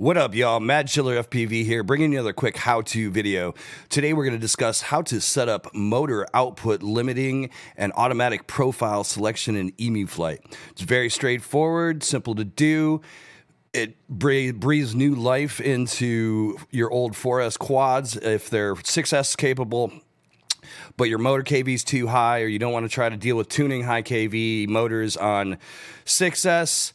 What up, y'all? Mad Chiller FPV here, bringing you another quick how-to video. Today we're going to discuss how to set up motor output limiting and automatic profile selection in EmuFlight. It's very straightforward, simple to do. It breathes new life into your old 4S quads if they're 6S capable but your motor KV is too high, or you don't want to try to deal with tuning high KV motors on 6S.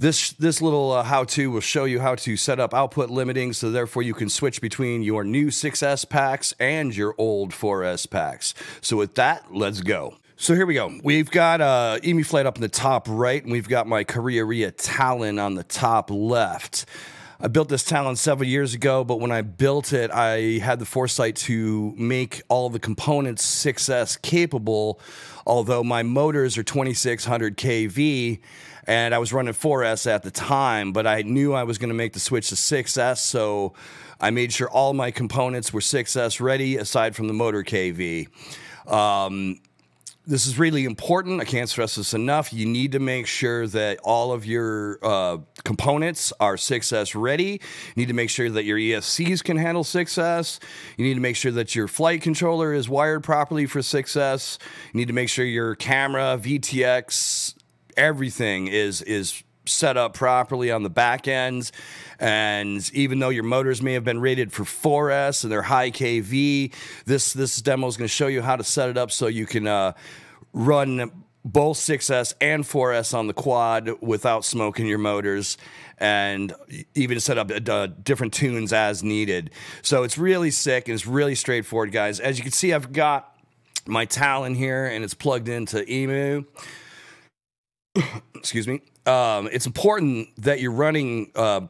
This this little uh, how-to will show you how to set up output limiting, so therefore you can switch between your new 6S packs and your old 4S packs. So with that, let's go. So here we go. We've got uh, EmuFlight up in the top right, and we've got my Korea Talon on the top left. I built this Talon several years ago, but when I built it, I had the foresight to make all the components 6S capable, although my motors are 2600 kV and I was running 4S at the time, but I knew I was going to make the switch to 6S, so I made sure all my components were 6S ready, aside from the motor KV. Um, this is really important. I can't stress this enough. You need to make sure that all of your uh, components are 6S ready. You need to make sure that your ESCs can handle 6S. You need to make sure that your flight controller is wired properly for 6S. You need to make sure your camera, VTX, everything is is set up properly on the back ends. And even though your motors may have been rated for 4S and they're high KV, this this demo is going to show you how to set it up so you can uh, run both 6S and 4S on the quad without smoking your motors and even set up uh, different tunes as needed. So it's really sick and it's really straightforward, guys. As you can see, I've got my Talon here and it's plugged into Emu. excuse me. Um, it's important that you're running uh,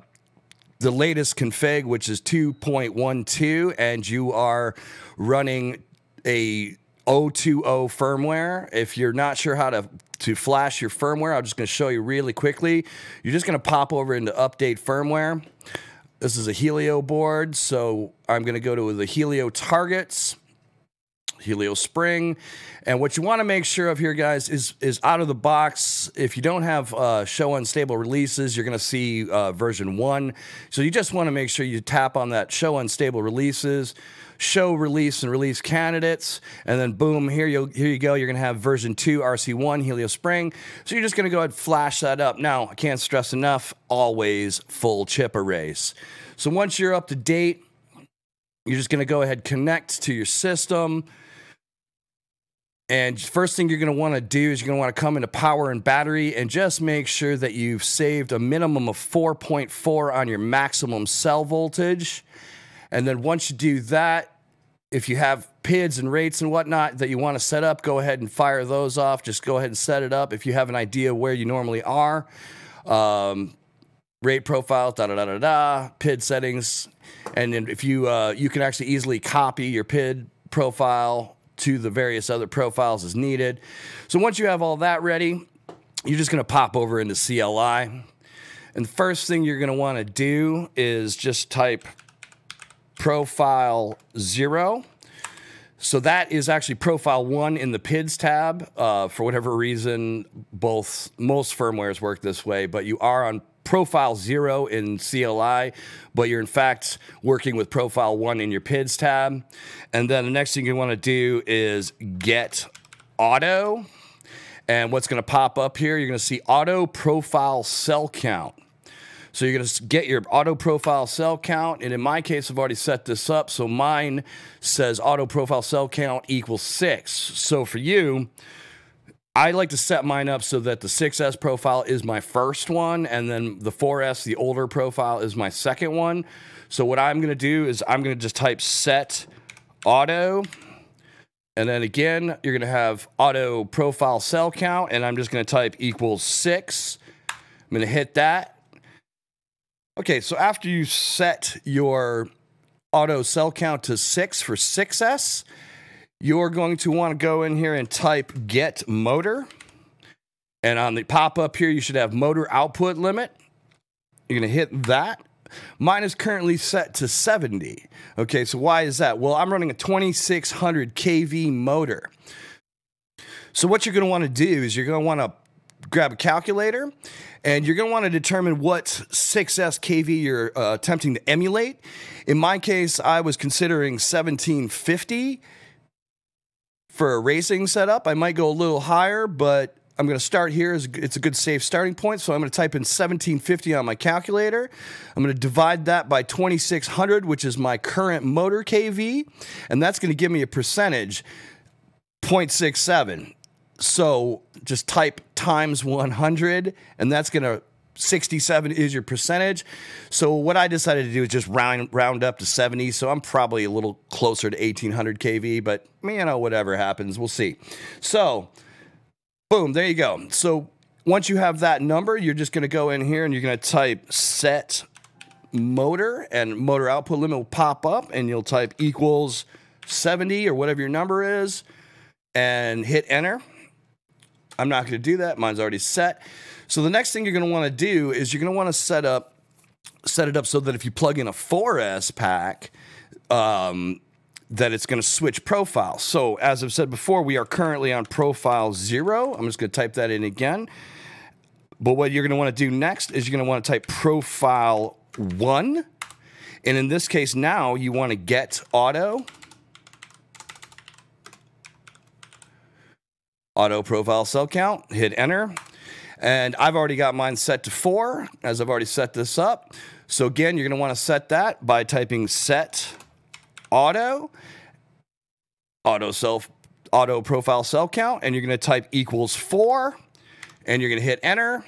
the latest config, which is 2.12, and you are running a 020 firmware. If you're not sure how to to flash your firmware, I'm just going to show you really quickly. You're just going to pop over into update firmware. This is a Helio board, so I'm going to go to the Helio targets. Helio Spring. And what you want to make sure of here, guys, is is out of the box. If you don't have uh, show unstable releases, you're going to see uh, version one. So you just want to make sure you tap on that show unstable releases, show release and release candidates, and then boom, here you here you go. You're going to have version two RC1 Helio Spring. So you're just going to go ahead and flash that up. Now, I can't stress enough, always full chip erase. So once you're up to date, you're just going to go ahead connect to your system and first thing you're going to want to do is you're going to want to come into power and battery and just make sure that you've saved a minimum of 4.4 on your maximum cell voltage. And then once you do that, if you have PIDs and rates and whatnot that you want to set up, go ahead and fire those off. Just go ahead and set it up. If you have an idea where you normally are, um, rate profile, da da da da da, PID settings, and then if you uh, you can actually easily copy your PID profile to the various other profiles as needed. So once you have all that ready, you're just going to pop over into CLI. And the first thing you're going to want to do is just type profile zero. So that is actually profile one in the PIDs tab. Uh, for whatever reason, both most firmwares work this way, but you are on profile zero in CLI, but you're in fact working with profile one in your PIDs tab. And then the next thing you want to do is get auto. And what's going to pop up here, you're going to see auto profile cell count. So you're going to get your auto profile cell count. And in my case, I've already set this up. So mine says auto profile cell count equals six. So for you, I like to set mine up so that the 6S profile is my first one, and then the 4S, the older profile, is my second one. So what I'm going to do is I'm going to just type set auto, and then again, you're going to have auto profile cell count, and I'm just going to type equals 6. I'm going to hit that. Okay, so after you set your auto cell count to 6 for 6S, you're going to want to go in here and type get motor. And on the pop up here, you should have motor output limit. You're going to hit that. Mine is currently set to 70. Okay, so why is that? Well, I'm running a 2600 kV motor. So what you're going to want to do is you're going to want to grab a calculator and you're going to want to determine what 6S KV you're uh, attempting to emulate. In my case, I was considering 1750 for a racing setup. I might go a little higher, but I'm going to start here. It's a good safe starting point. So I'm going to type in 1750 on my calculator. I'm going to divide that by 2600, which is my current motor KV, and that's going to give me a percentage 0.67. So just type times 100, and that's going to 67 is your percentage. So what I decided to do is just round round up to 70. So I'm probably a little closer to 1800 kV, but you know whatever happens, we'll see. So boom, there you go. So once you have that number, you're just going to go in here and you're going to type set motor and motor output limit will pop up and you'll type equals 70 or whatever your number is and hit enter. I'm not going to do that. Mine's already set. So the next thing you're going to want to do is you're going to want to set up set it up so that if you plug in a 4S pack, um, that it's going to switch profile. So as I've said before, we are currently on profile zero. I'm just going to type that in again. But what you're going to want to do next is you're going to want to type profile one. And in this case now, you want to get auto. Auto profile cell count, hit enter. And I've already got mine set to four, as I've already set this up. So again, you're gonna wanna set that by typing set auto, auto self, auto profile cell count, and you're gonna type equals four, and you're gonna hit enter.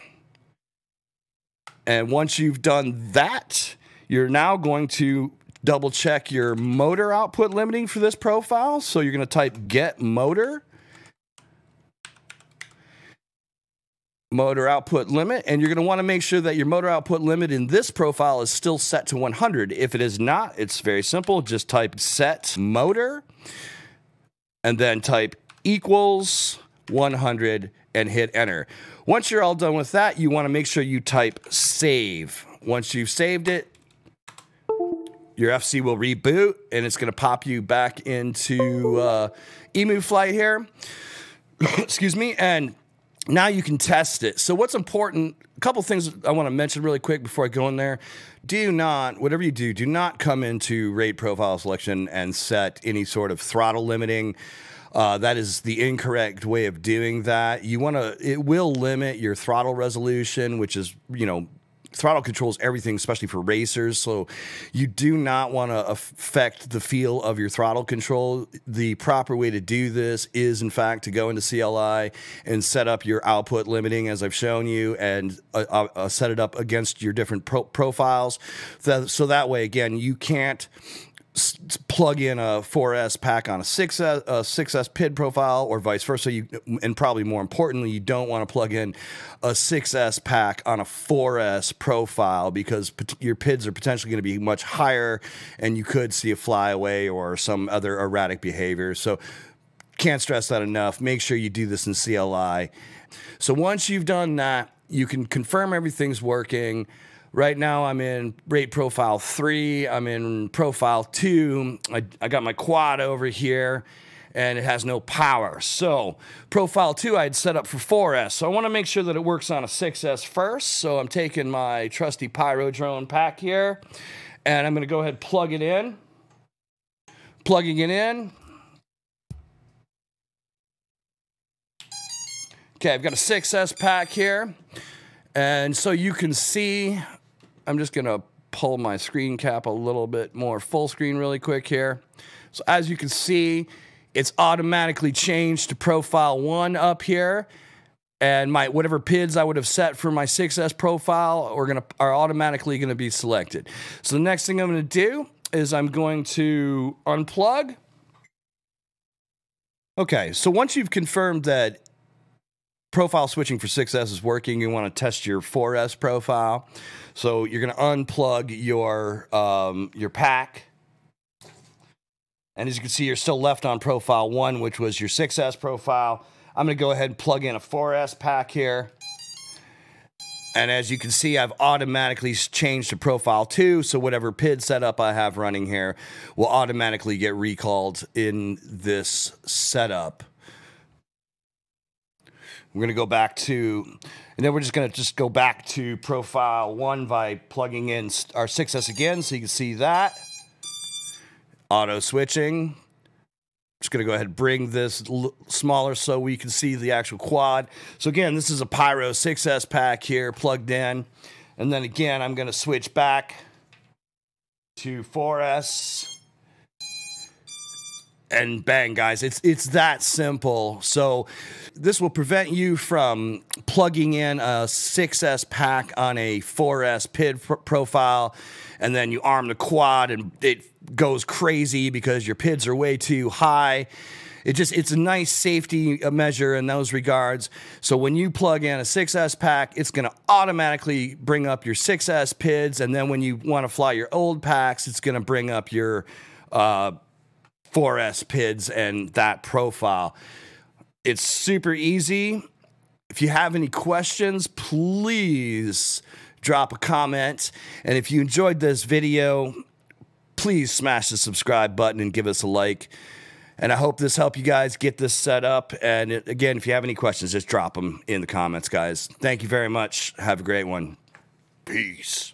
And once you've done that, you're now going to double check your motor output limiting for this profile. So you're gonna type get motor motor output limit and you're going to want to make sure that your motor output limit in this profile is still set to 100 if it is not it's very simple. Just type set motor and then type equals 100 and hit enter. Once you're all done with that you want to make sure you type save. Once you've saved it your FC will reboot and it's going to pop you back into uh, EmuFlight here. Excuse me and now you can test it. So what's important, a couple things I want to mention really quick before I go in there. Do not, whatever you do, do not come into rate profile selection and set any sort of throttle limiting. Uh, that is the incorrect way of doing that. You want to, it will limit your throttle resolution, which is, you know, throttle controls everything, especially for racers. So you do not want to affect the feel of your throttle control. The proper way to do this is, in fact, to go into CLI and set up your output limiting, as I've shown you, and uh, uh, set it up against your different pro profiles. So that way, again, you can't plug in a 4S pack on a 6S, a 6S PID profile or vice versa. You, and probably more importantly, you don't want to plug in a 6S pack on a 4S profile because your PIDs are potentially going to be much higher and you could see a flyaway or some other erratic behavior. So can't stress that enough. Make sure you do this in CLI. So once you've done that, you can confirm everything's working. Right now, I'm in rate profile three. I'm in profile two. I, I got my quad over here and it has no power. So profile two I had set up for 4S. So I want to make sure that it works on a 6S first. So I'm taking my trusty Pyrodrone pack here and I'm going to go ahead and plug it in. Plugging it in. Okay, I've got a 6S pack here. And so you can see I'm just going to pull my screen cap a little bit more full screen really quick here. So as you can see, it's automatically changed to profile one up here. And my whatever PIDs I would have set for my 6S profile are gonna are automatically gonna be selected. So the next thing I'm gonna do is I'm going to unplug. Okay, so once you've confirmed that profile switching for 6S is working, you want to test your 4S profile. So you're going to unplug your um, your pack. And as you can see, you're still left on profile one, which was your 6S profile. I'm going to go ahead and plug in a 4S pack here. And as you can see, I've automatically changed to profile two. So whatever PID setup I have running here will automatically get recalled in this setup. We're gonna go back to, and then we're just gonna just go back to profile one by plugging in our 6S again so you can see that. Auto switching. Just gonna go ahead and bring this smaller so we can see the actual quad. So again, this is a Pyro 6S pack here plugged in. And then again, I'm gonna switch back to 4S and bang guys it's it's that simple. So this will prevent you from plugging in a 6s pack on a 4s pid profile and then you arm the quad and it goes crazy because your pids are way too high. It just it's a nice safety uh, measure in those regards. So when you plug in a 6s pack it's going to automatically bring up your 6s pids and then when you want to fly your old packs it's going to bring up your uh, 4S PIDs and that profile. It's super easy. If you have any questions, please drop a comment. And if you enjoyed this video, please smash the subscribe button and give us a like. And I hope this helped you guys get this set up. And again, if you have any questions, just drop them in the comments, guys. Thank you very much. Have a great one. Peace.